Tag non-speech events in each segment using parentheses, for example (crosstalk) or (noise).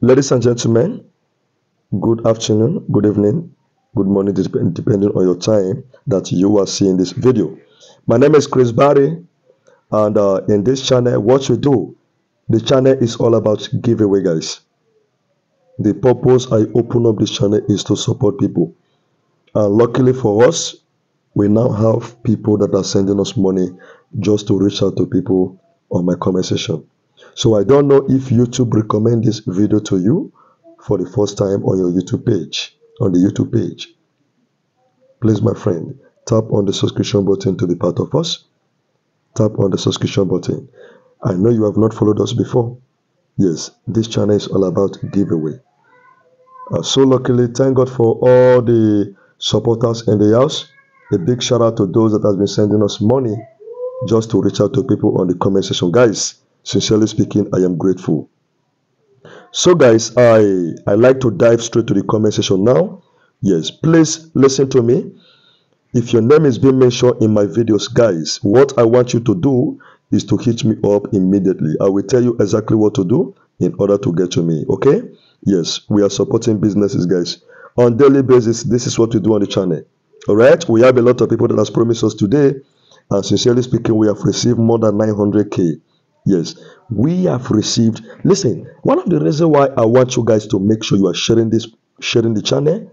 Ladies and gentlemen, good afternoon, good evening, good morning, depending on your time that you are seeing this video. My name is Chris Barry, and uh, in this channel, what we do, the channel is all about giveaway, guys. The purpose I open up this channel is to support people. And luckily for us, we now have people that are sending us money just to reach out to people on my comment section. So I don't know if YouTube recommend this video to you for the first time on your YouTube page, on the YouTube page. Please, my friend, tap on the subscription button to be part of us. Tap on the subscription button. I know you have not followed us before. Yes, this channel is all about giveaway. Uh, so luckily, thank God for all the supporters in the house. A big shout out to those that has been sending us money just to reach out to people on the comment section. Guys, sincerely speaking, I am grateful. So guys, I I like to dive straight to the comment section now. Yes, please listen to me. If your name is being mentioned in my videos, guys, what I want you to do is to hit me up immediately. I will tell you exactly what to do in order to get to me. Okay? Yes, we are supporting businesses, guys. On daily basis, this is what we do on the channel. All right? We have a lot of people that has promised us today, and sincerely speaking, we have received more than 900k. Yes, we have received. Listen, one of the reasons why I want you guys to make sure you are sharing this, sharing the channel,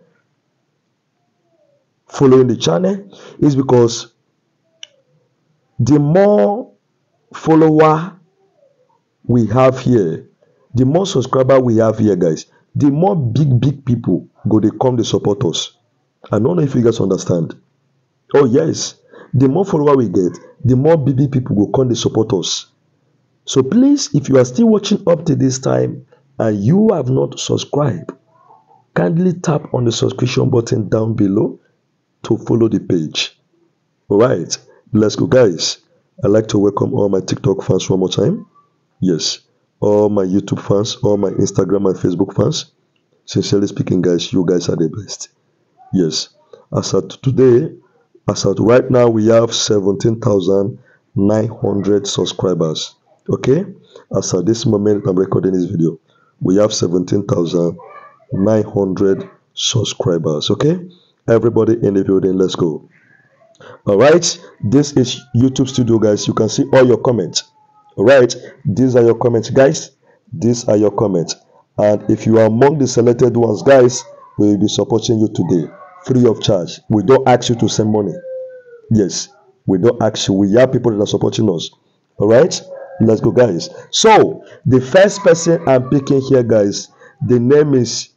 following the channel, is because the more follower we have here, the more subscriber we have here, guys, the more big big people go they come to support us. I don't know if you guys understand. Oh yes, the more follower we get, the more big big people go come to support us. So please, if you are still watching up to this time and you have not subscribed, kindly tap on the subscription button down below to follow the page. All right, let's go, guys. I'd like to welcome all my TikTok fans one more time. Yes, all my YouTube fans, all my Instagram and Facebook fans. Sincerely speaking, guys, you guys are the best. Yes, as at today, as at right now, we have 17,900 subscribers. Okay, as at this moment, I'm recording this video, we have 17,900 subscribers. Okay, everybody in the building, let's go. All right, this is YouTube Studio, guys. You can see all your comments. All right, these are your comments, guys. These are your comments. And if you are among the selected ones, guys, we will be supporting you today free of charge. We don't ask you to send money. Yes, we don't ask you. We have people that are supporting us. All right, let's go, guys. So, the first person I'm picking here, guys, the name is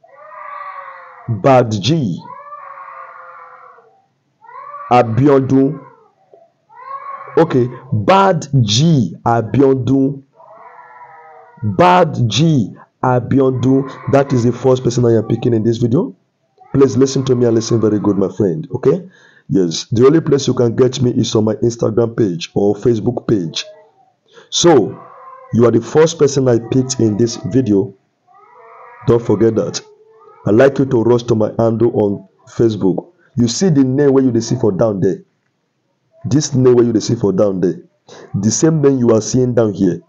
Bad G. Abiodun. Okay, Bad G Abiodun. G Abiodun. That is the first person I am picking in this video. Please listen to me and listen very good, my friend. Okay? Yes, the only place you can get me is on my Instagram page or Facebook page. So, you are the first person I picked in this video. Don't forget that. I'd like you to rush to my handle on Facebook. You see the name where you see for down there. This name where you see for down there. The same name you are seeing down here.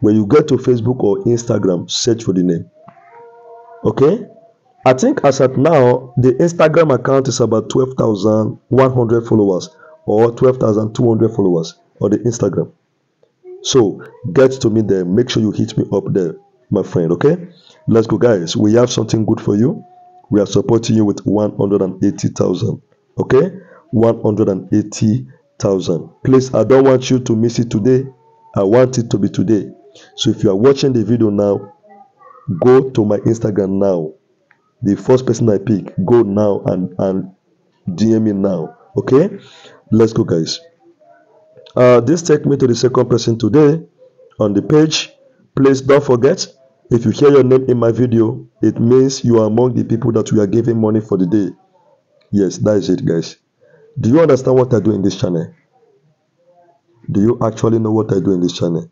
When you get to Facebook or Instagram, search for the name. Okay? I think as at now, the Instagram account is about 12,100 followers or 12,200 followers on the Instagram. So get to me there. Make sure you hit me up there, my friend. Okay? Let's go, guys. We have something good for you. We are supporting you with 180,000. Okay? 180,000. Please, I don't want you to miss it today. I want it to be today. So if you are watching the video now, go to my Instagram now. The first person I pick, go now and, and DM me now. Okay? Let's go, guys. Uh, this take me to the second person today on the page. Please don't forget if you hear your name in my video, it means you are among the people that we are giving money for the day. Yes, that is it, guys. Do you understand what I do in this channel? Do you actually know what I do in this channel?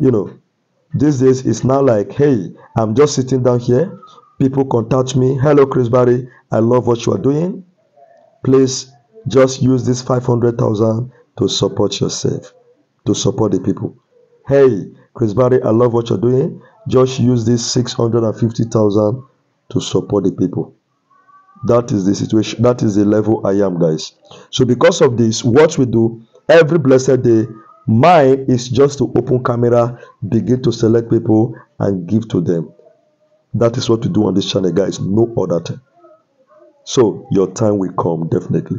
You know, these days it's now like, hey, I'm just sitting down here. People contact me. Hello, Chris Barry. I love what you are doing. Please just use this 500,000 to support yourself, to support the people. Hey, Chris Barry, I love what you're doing. just use this 650,000 to support the people. That is the situation. That is the level I am, guys. So because of this, what we do every blessed day, mine is just to open camera, begin to select people and give to them. That is what we do on this channel, guys. No other thing. So your time will come, definitely.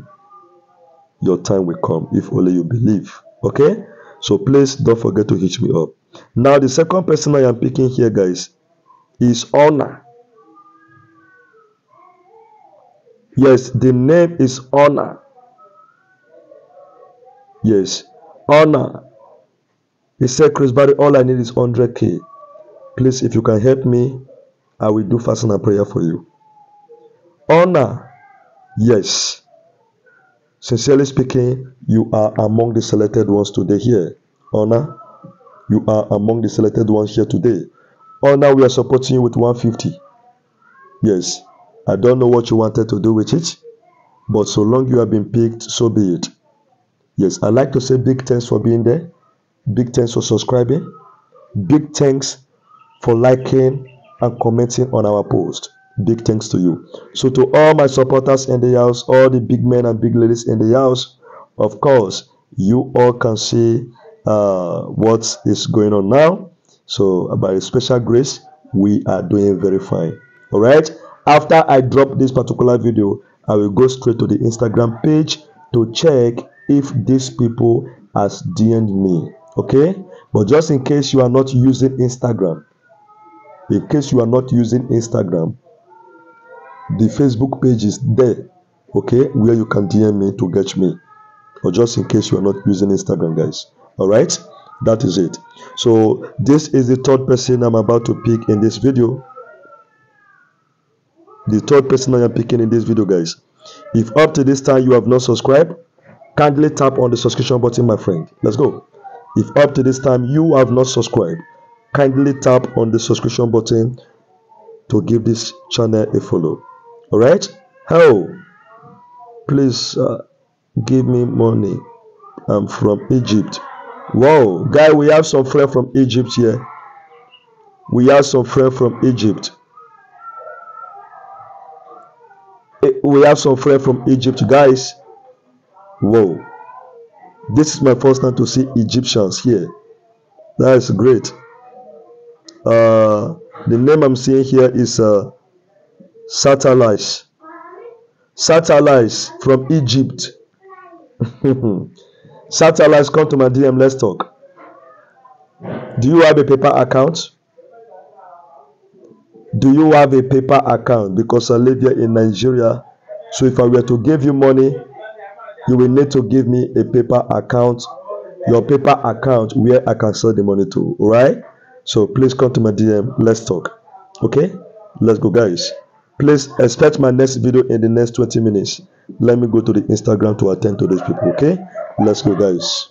Your time will come if only you believe. Okay? So please don't forget to hit me up. Now, the second person I am picking here, guys, is Honor. Yes, the name is Honor. Yes, Honor. He said, Chris Barry, all I need is 100k. Please, if you can help me, I will do fasting and prayer for you. Honor. Yes. Sincerely speaking, you are among the selected ones today here. Honor. You are among the selected ones here today. Honor, we are supporting you with 150. Yes. I don't know what you wanted to do with it, but so long you have been picked, so be it. Yes, I'd like to say big thanks for being there. Big thanks for subscribing. Big thanks for liking and commenting on our post. Big thanks to you. So, to all my supporters in the house, all the big men and big ladies in the house, of course, you all can see uh, what is going on now. So, by special grace, we are doing very fine. All right after i drop this particular video i will go straight to the instagram page to check if these people has dm'd me okay but just in case you are not using instagram in case you are not using instagram the facebook page is there okay where you can dm me to get me or just in case you are not using instagram guys all right? That is it. So this is the third person i'm about to pick in this video. The third person I am picking in this video guys. If up to this time you have not subscribed kindly tap on the subscription button my friend. Let's go. If up to this time you have not subscribed kindly tap on the subscription button to give this channel a follow all right hello please uh, give me money. I'm from egypt. Whoa, guy we have some friend from egypt here. We have some friend from egypt. We have some friend from Egypt, guys. Whoa, this is my first time to see Egyptians here. That is great. Uh, the name I'm seeing here is uh, Satellites. Satellites from Egypt. (laughs) Satellites, come to my DM. Let's talk. Do you have a PayPal account? do you have a PayPal account because i live here in nigeria so if i were to give you money you will need to give me a PayPal account your PayPal account where i can send the money to all right so please come to my dm let's talk okay let's go guys please expect my next video in the next 20 minutes. Let me go to the instagram to attend to those people okay? Let's go guys